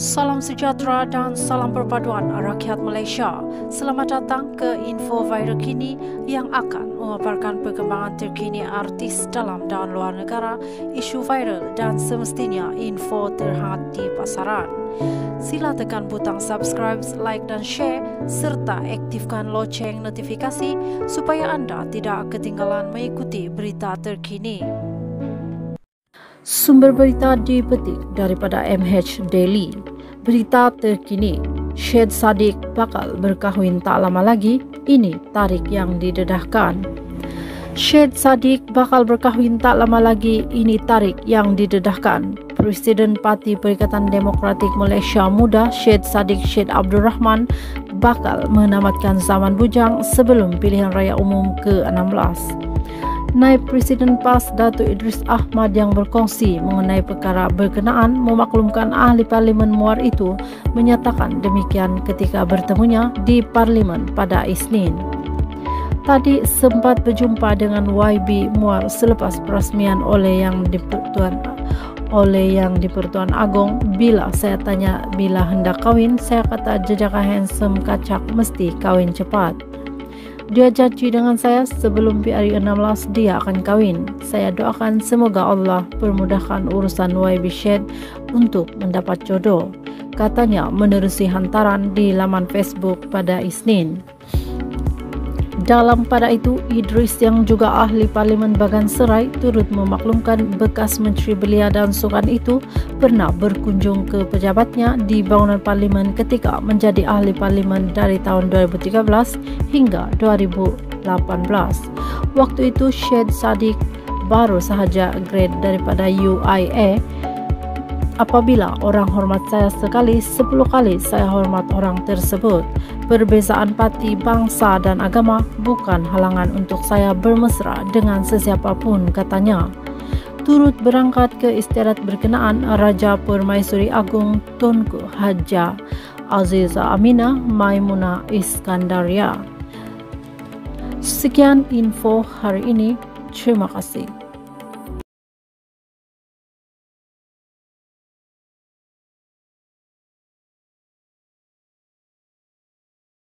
Salam sejahtera dan salam perpaduan rakyat Malaysia. Selamat datang ke info viral kini yang akan memaparkan perkembangan terkini artis dalam dan luar negara, isu viral dan semestinya info terhad di pasaran. Sila tekan butang subscribe, like dan share serta aktifkan loceng notifikasi supaya anda tidak ketinggalan mengikuti berita terkini. Sumber berita dipetik daripada MH Daily. Berita terkini, Syed Sadiq bakal berkahwin tak lama lagi. Ini tarikh yang didedahkan. Syed Sadiq bakal berkahwin tak lama lagi. Ini tarikh yang didedahkan. Presiden Parti Perikatan Demokratik Malaysia Muda Syed Sadiq Syed Abdul Rahman bakal menamatkan zaman bujang sebelum pilihan raya umum ke-16. Naib Presiden PAS Datuk Idris Ahmad yang berkongsi mengenai perkara berkenaan memaklumkan ahli parlimen Muar itu menyatakan demikian ketika bertemunya di parlimen pada Isnin. Tadi sempat berjumpa dengan YB Muar selepas perasmian oleh yang dipertuan oleh yang di Pertuan Agong bila saya tanya bila hendak kahwin saya kata jejak handsome kacak mesti kahwin cepat dia janji dengan saya sebelum PRI 16 dia akan kahwin. Saya doakan semoga Allah permudahkan urusan YB Shed untuk mendapat jodoh. Katanya menerusi hantaran di laman Facebook pada Isnin. Dalam pada itu, Idris yang juga ahli Parlimen Bagan Serai turut memaklumkan bekas Menteri Belia dan Sukan itu pernah berkunjung ke pejabatnya di bangunan Parlimen ketika menjadi ahli Parlimen dari tahun 2013 hingga 2018. Waktu itu, Syed Sadiq baru sahaja grade daripada UIA apabila orang hormat saya sekali, sepuluh kali saya hormat orang tersebut. Perbezaan parti, bangsa dan agama bukan halangan untuk saya bermesra dengan sesiapa pun katanya. Turut berangkat ke istirahat berkenaan Raja Permaisuri Agung Tunku Haja Aziza Amina Maimuna Iskandaria. Sekian info hari ini. Terima kasih.